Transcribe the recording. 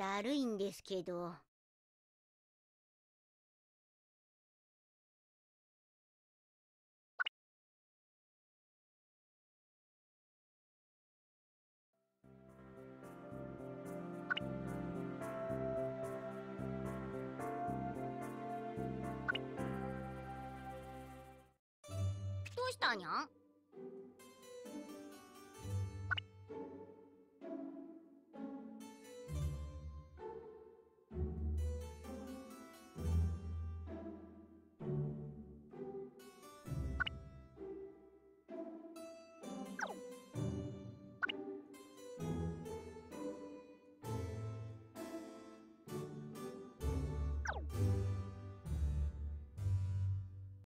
だるいんですけど。どうしたにゃん？